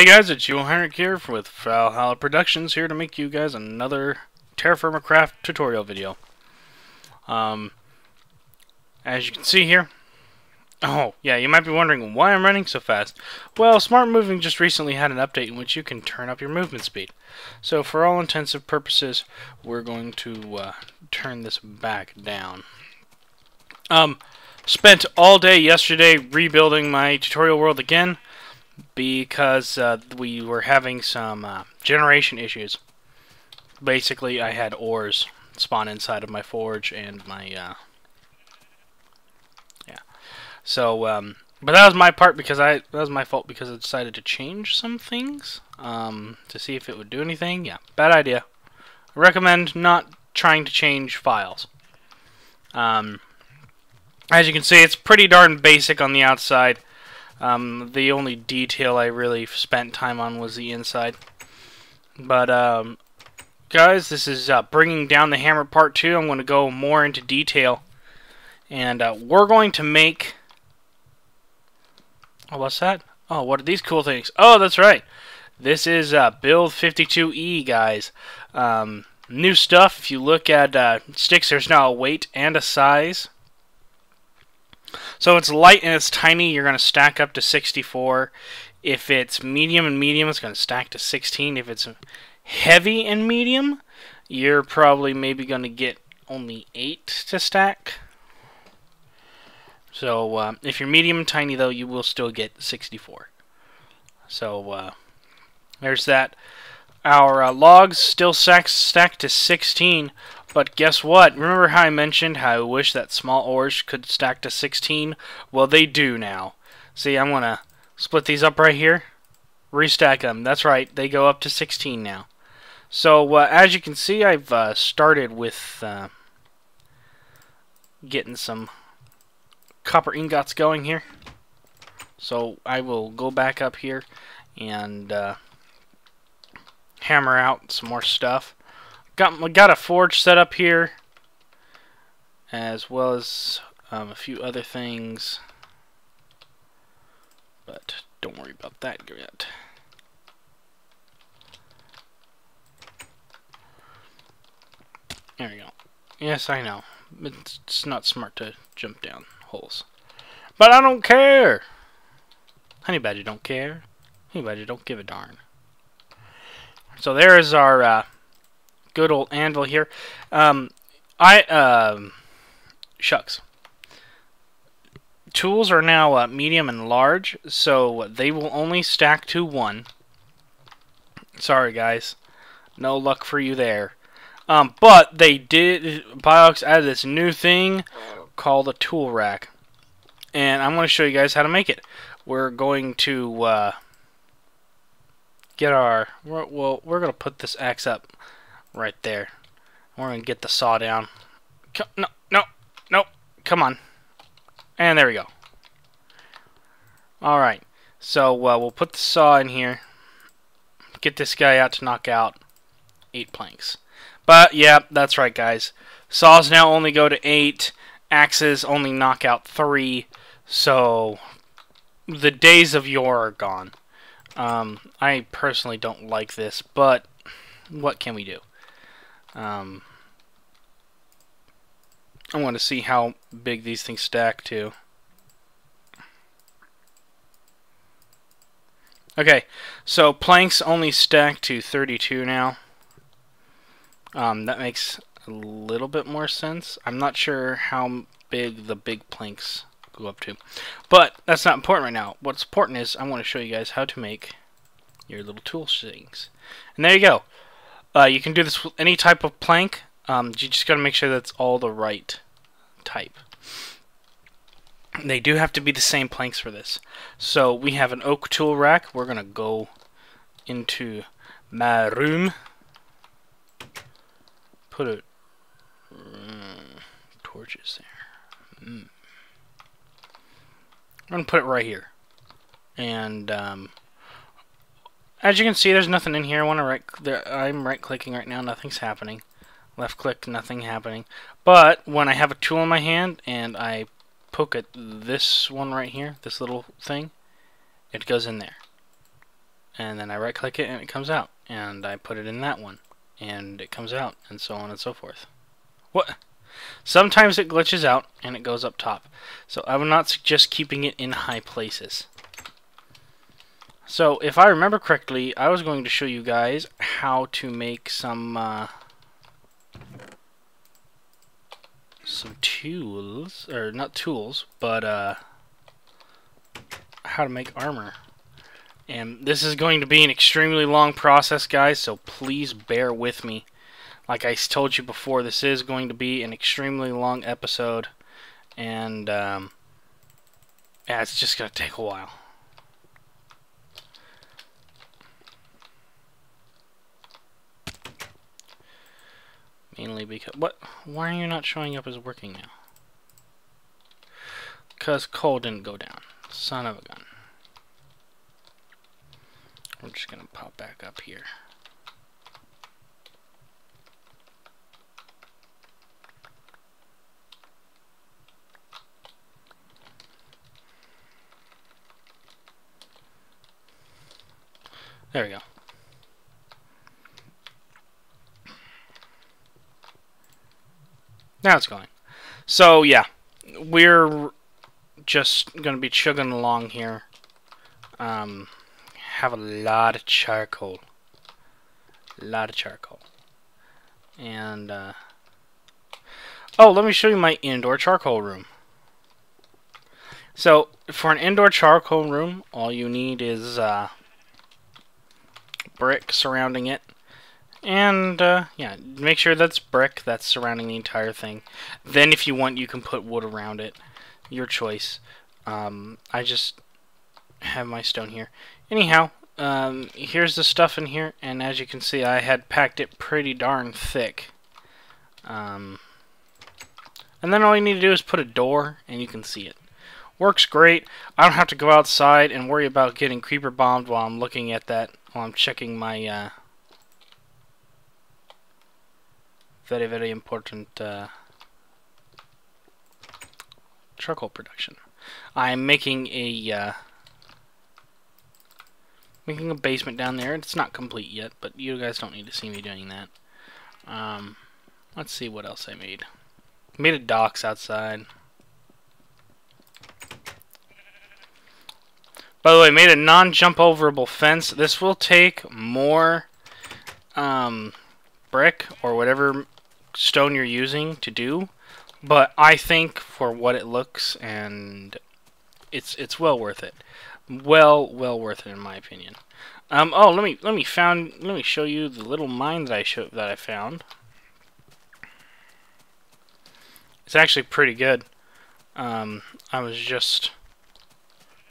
Hey guys, it's Joe Heinrich here with Valhalla Productions here to make you guys another Terra Firma Craft tutorial video. Um, as you can see here, oh yeah, you might be wondering why I'm running so fast. Well, Smart Moving just recently had an update in which you can turn up your movement speed. So for all intensive purposes, we're going to uh, turn this back down. Um, spent all day yesterday rebuilding my tutorial world again because uh, we were having some uh, generation issues. Basically, I had ores spawn inside of my forge and my uh, yeah. So, um, but that was my part because I that was my fault because I decided to change some things um, to see if it would do anything. Yeah, bad idea. I recommend not trying to change files. Um, as you can see, it's pretty darn basic on the outside. Um, the only detail I really spent time on was the inside. But, um, guys, this is uh, bringing down the hammer part 2. I'm going to go more into detail. And uh, we're going to make... Oh, what's that? Oh, what are these cool things? Oh, that's right. This is uh, Build 52E, guys. Um, new stuff. If you look at uh, sticks, there's now a weight and a size. So it's light and it's tiny, you're going to stack up to 64. If it's medium and medium, it's going to stack to 16. If it's heavy and medium, you're probably maybe going to get only 8 to stack. So uh, if you're medium and tiny, though, you will still get 64. So uh, there's that. Our uh, logs still stack, stack to 16, but guess what? Remember how I mentioned how I wish that small ores could stack to 16? Well, they do now. See, I'm going to split these up right here. Restack them. That's right. They go up to 16 now. So, uh, as you can see, I've uh, started with uh, getting some copper ingots going here. So, I will go back up here and uh, hammer out some more stuff. Got got a forge set up here, as well as um, a few other things, but don't worry about that yet. There we go. Yes, I know. It's not smart to jump down holes. But I don't care! Honey Badger don't care. Honey Badger don't give a darn. So there is our uh, good old anvil here. Um, I um, shucks. Tools are now uh, medium and large, so they will only stack to one. Sorry, guys, no luck for you there. Um, but they did. Bioxx added this new thing called a tool rack, and I'm going to show you guys how to make it. We're going to uh, get our. We're, well, we're going to put this axe up right there. We're going to get the saw down. No, no, no, come on. And there we go. Alright, so uh, we'll put the saw in here. Get this guy out to knock out eight planks. But, yeah, that's right, guys. Saws now only go to eight. Axes only knock out three. So, the days of yore are gone. Um, I personally don't like this, but what can we do? Um, I want to see how big these things stack to. Okay, so planks only stack to 32 now. Um, that makes a little bit more sense. I'm not sure how big the big planks go up to. But that's not important right now. What's important is I want to show you guys how to make your little tool things. And there you go. Uh, you can do this with any type of plank. Um, you just got to make sure that's all the right type. They do have to be the same planks for this. So we have an oak tool rack. We're going to go into my room. Put a mm, torches there. Mm. I'm going to put it right here. And um, as you can see, there's nothing in here. I want to right. There, I'm right clicking right now. Nothing's happening. Left click, nothing happening. But when I have a tool in my hand and I poke at this one right here, this little thing, it goes in there. and then I right click it and it comes out and I put it in that one and it comes out and so on and so forth what sometimes it glitches out and it goes up top so I would not suggest keeping it in high places so if I remember correctly I was going to show you guys how to make some uh, some tools or not tools but uh, how to make armor and this is going to be an extremely long process, guys, so please bear with me. Like I told you before, this is going to be an extremely long episode. And, um, yeah, it's just going to take a while. Mainly because... What? Why are you not showing up as working now? Because coal didn't go down. Son of a gun. We're just going to pop back up here. There we go. Now it's going. So, yeah. We're just going to be chugging along here. Um, have a lot of charcoal. A lot of charcoal. And, uh, oh, let me show you my indoor charcoal room. So, for an indoor charcoal room, all you need is, uh, brick surrounding it. And, uh, yeah, make sure that's brick that's surrounding the entire thing. Then, if you want, you can put wood around it. Your choice. Um, I just have my stone here. Anyhow, um, here's the stuff in here, and as you can see, I had packed it pretty darn thick. Um, and then all you need to do is put a door, and you can see it. Works great. I don't have to go outside and worry about getting creeper bombed while I'm looking at that, while I'm checking my, uh, very, very important, uh, charcoal production. I'm making a, uh, making a basement down there. It's not complete yet, but you guys don't need to see me doing that. Um, let's see what else I made. Made a docks outside. By the way, made a non-jump overable fence. This will take more um, brick or whatever stone you're using to do, but I think for what it looks and it's it's well worth it well, well worth it in my opinion. Um, oh, let me let me found let me show you the little mine that I show that I found. It's actually pretty good. Um, I was just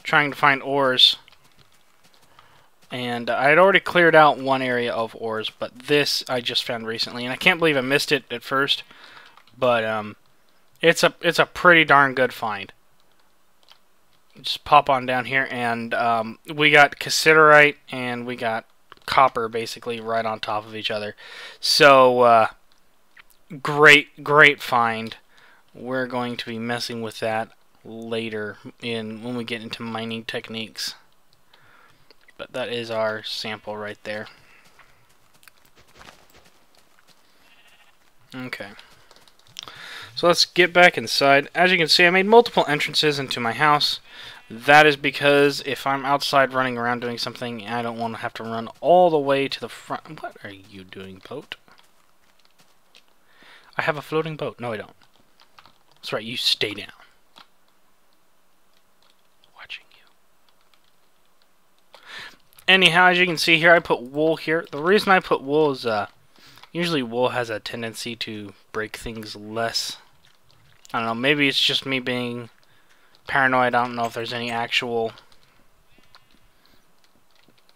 trying to find ores, and I had already cleared out one area of ores, but this I just found recently, and I can't believe I missed it at first. But um, it's a it's a pretty darn good find just pop on down here, and um, we got cassiterite and we got copper basically right on top of each other. So, uh, great, great find. We're going to be messing with that later in when we get into mining techniques. That is our sample right there. Okay. So let's get back inside. As you can see, I made multiple entrances into my house. That is because if I'm outside running around doing something, I don't want to have to run all the way to the front. What are you doing, boat? I have a floating boat. No, I don't. That's right, you stay down. Watching you. Anyhow, as you can see here, I put wool here. The reason I put wool is, uh, usually wool has a tendency to break things less I don't know, maybe it's just me being paranoid. I don't know if there's any actual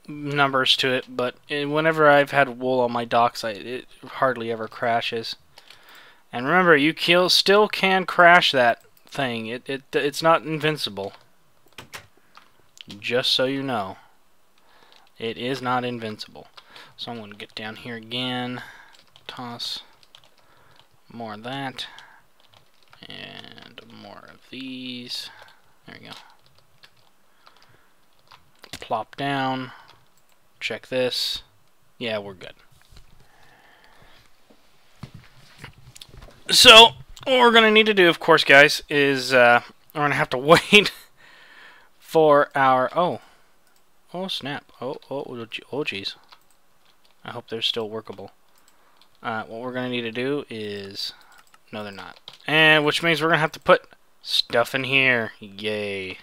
numbers to it, but whenever I've had wool on my docks, I, it hardly ever crashes. And remember, you kill, still can crash that thing. It, it It's not invincible. Just so you know. It is not invincible. So I'm going to get down here again. Toss more of that. And more of these. There we go. Plop down. check this. Yeah, we're good. So, what we're going to need to do, of course, guys, is uh, we're going to have to wait for our... Oh. Oh, snap. Oh, oh, oh, oh, jeez. I hope they're still workable. Uh, what we're going to need to do is... No, they're not. And which means we're going to have to put stuff in here. Yay.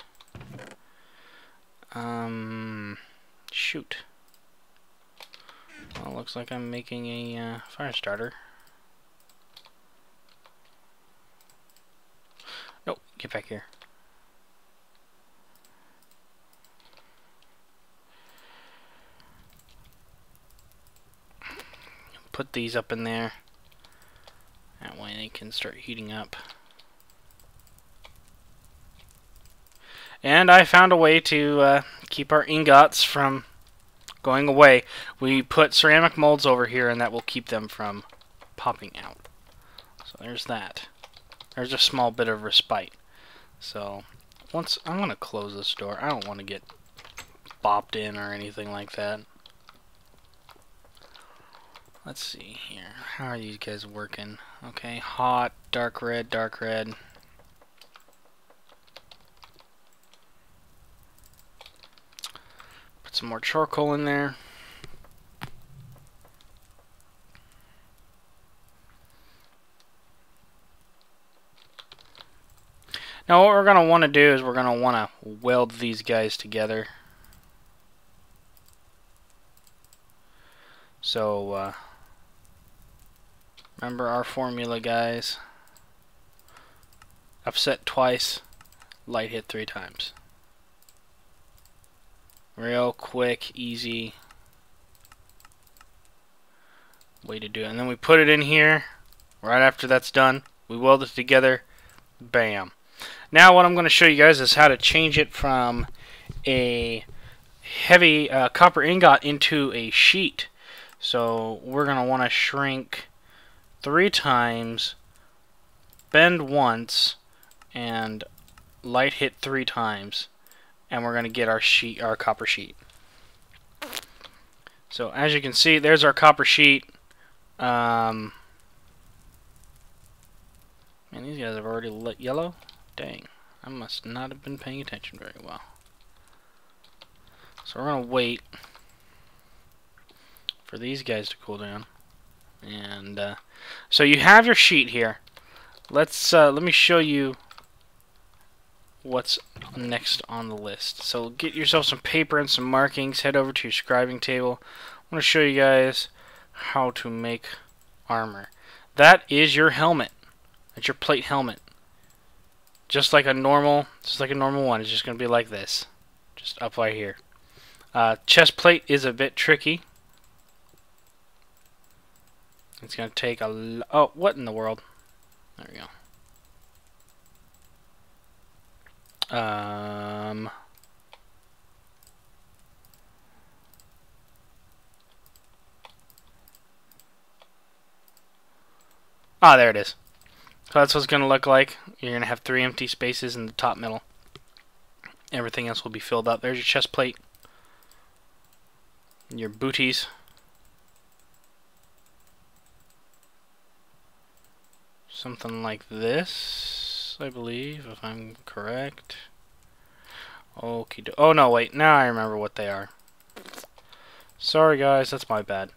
Um, shoot. Well, looks like I'm making a uh, fire starter. Nope, get back here. Put these up in there. That way they can start heating up. And I found a way to uh, keep our ingots from going away. We put ceramic molds over here and that will keep them from popping out. So there's that. There's a small bit of respite. So once I'm going to close this door. I don't want to get bopped in or anything like that. Let's see here. How are these guys working? Okay, hot, dark red, dark red. Put some more charcoal in there. Now what we're going to want to do is we're going to want to weld these guys together. So, uh, remember our formula, guys. Upset twice, light hit three times. Real quick, easy way to do it. And then we put it in here. Right after that's done, we weld it together. Bam. Now what I'm going to show you guys is how to change it from a heavy uh, copper ingot into a sheet. So we're going to want to shrink three times, bend once, and light hit three times and we're going to get our sheet, our copper sheet. So as you can see, there's our copper sheet. Um, man, these guys have already lit yellow. Dang, I must not have been paying attention very well. So we're gonna wait for these guys to cool down. And uh, so you have your sheet here. Let's uh, let me show you what's next on the list. So get yourself some paper and some markings. Head over to your scribing table. I'm going to show you guys how to make armor. That is your helmet. That's your plate helmet. Just like a normal, just like a normal one. It's just going to be like this. Just up right here. Uh, chest plate is a bit tricky. It's going to take a... Oh, what in the world? There we go. Um, ah, there it is. So that's what it's going to look like. You're going to have three empty spaces in the top middle. Everything else will be filled up. There's your chest plate. Your booties. Something like this. I believe, if I'm correct. Okay. Oh, no, wait. Now I remember what they are. Sorry, guys. That's my bad.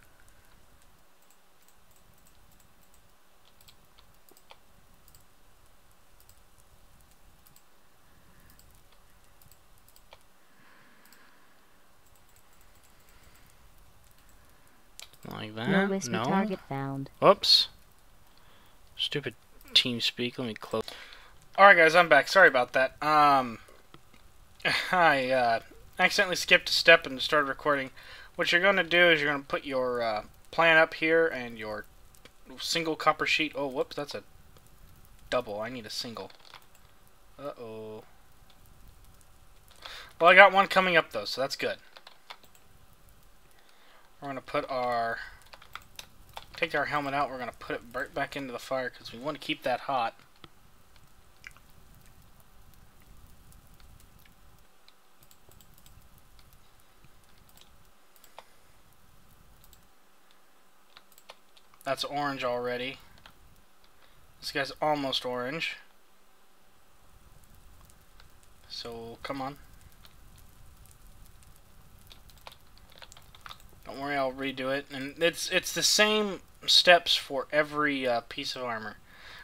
Like that. No no. target found. Oops. Stupid TeamSpeak. Let me close. Alright guys, I'm back. Sorry about that. Um, I uh, accidentally skipped a step and started recording. What you're going to do is you're going to put your uh, plan up here and your single copper sheet. Oh, whoops, that's a double. I need a single. Uh-oh. Well, I got one coming up though, so that's good. We're going to put our take our helmet out. We're going to put it right back into the fire because we want to keep that hot. That's orange already. This guy's almost orange. So, come on. Don't worry, I'll redo it. And it's it's the same steps for every uh, piece of armor.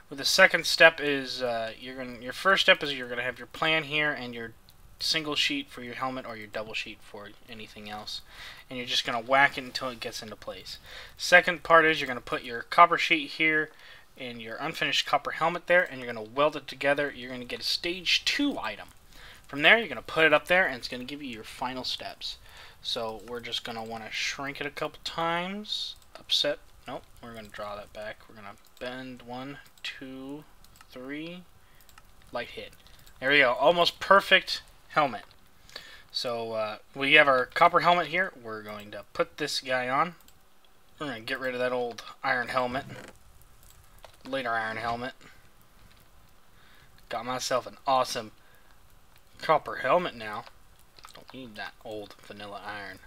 With the second step is uh, you're gonna your first step is you're gonna have your plan here and your single sheet for your helmet or your double sheet for anything else. And you're just gonna whack it until it gets into place. Second part is you're gonna put your copper sheet here and your unfinished copper helmet there and you're gonna weld it together. You're gonna get a stage 2 item. From there you're gonna put it up there and it's gonna give you your final steps so we're just gonna want to shrink it a couple times upset nope we're gonna draw that back we're gonna bend one two three light hit there we go almost perfect helmet. So uh, we have our copper helmet here. We're going to put this guy on. We're going to get rid of that old iron helmet. Later iron helmet. Got myself an awesome copper helmet now. Don't need that old vanilla iron.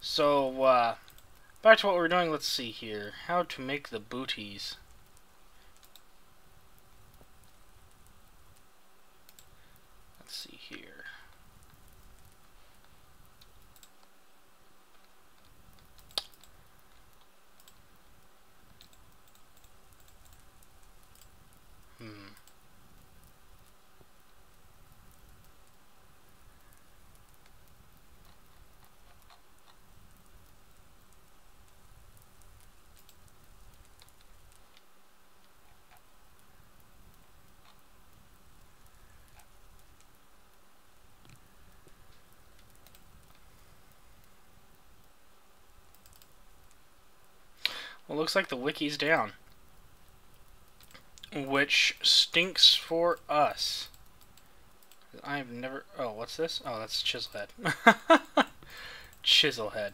So, uh, back to what we're doing. Let's see here. How to make the booties. Well, looks like the wiki's down. Which stinks for us. I've never... Oh, what's this? Oh, that's Chiselhead. Chiselhead.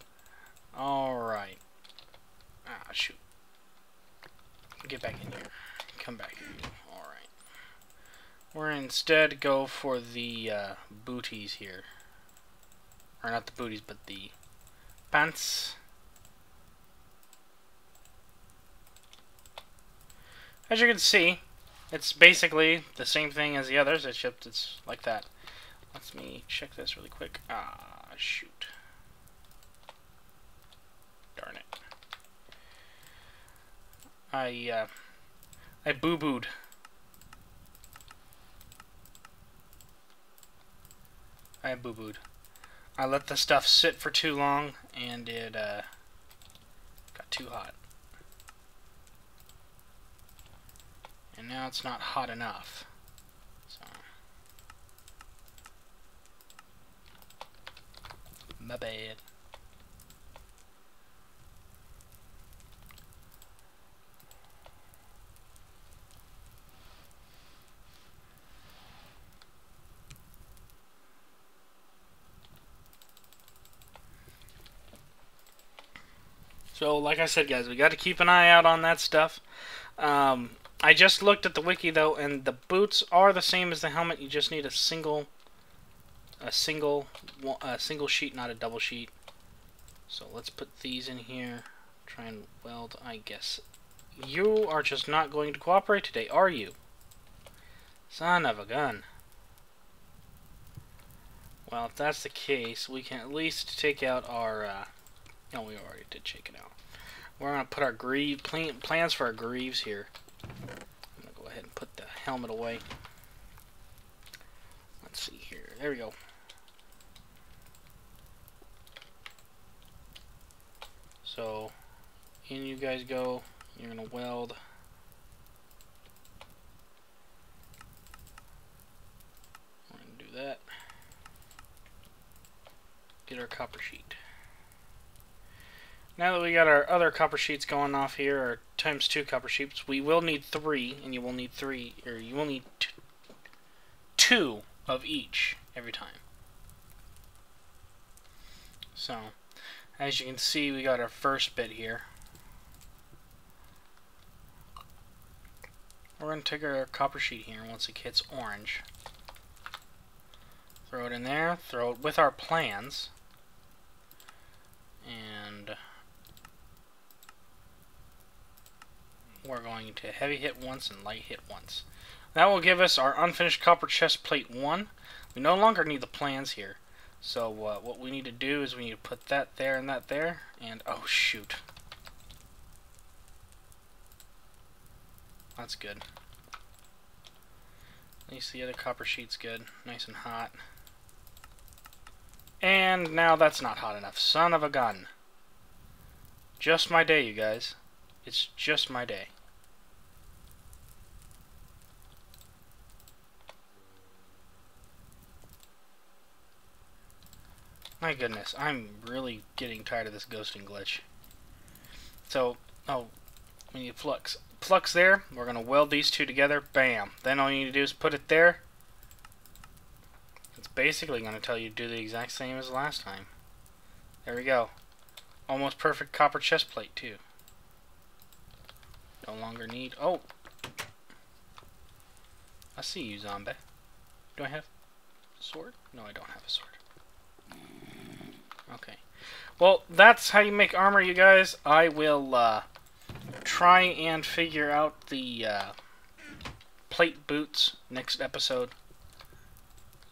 Alright. Ah, shoot. Get back in here. Come back. Alright. We're instead go for the uh, booties here. Or not the booties, but the pants. As you can see, it's basically the same thing as the others, except it's like that. Let me check this really quick. Ah, shoot. Darn it. I, uh, I boo-booed. I boo-booed. I let the stuff sit for too long, and it, uh, got too hot. And now it's not hot enough. So. My bad. So, like I said, guys, we got to keep an eye out on that stuff. Um, I just looked at the wiki though, and the boots are the same as the helmet. You just need a single, a single, a single sheet, not a double sheet. So let's put these in here. Try and weld. I guess you are just not going to cooperate today, are you? Son of a gun. Well, if that's the case, we can at least take out our. Uh, no, we already did check it out. We're gonna put our greave plan, plans for our greaves here. I'm going to go ahead and put the helmet away. Let's see here. There we go. So, in you guys go. You're going to weld. We're going to do that. Get our copper sheet. Now that we got our other copper sheets going off here, our times two copper sheets, we will need three, and you will need three, or you will need two of each every time. So, as you can see, we got our first bit here. We're going to take our copper sheet here once it hits orange. Throw it in there, throw it with our plans. And we're going to heavy hit once and light hit once. That will give us our unfinished copper chest plate 1. We no longer need the plans here. So uh, what we need to do is we need to put that there and that there. And, oh shoot. That's good. At least the other copper sheet's good. Nice and hot. And now that's not hot enough. Son of a gun. Just my day, you guys. It's just my day. My goodness, I'm really getting tired of this ghosting glitch. So, oh, we need flux. Flux there, we're going to weld these two together, bam. Then all you need to do is put it there. It's basically going to tell you to do the exact same as last time. There we go. Almost perfect copper chest plate, too. No longer need... Oh! I see you, zombie. Do I have a sword? No, I don't have a sword. Okay. Well, that's how you make armor, you guys. I will uh, try and figure out the uh, plate boots next episode.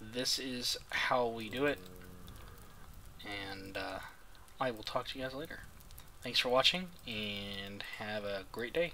This is how we do it. And uh, I will talk to you guys later. Thanks for watching, and have a great day.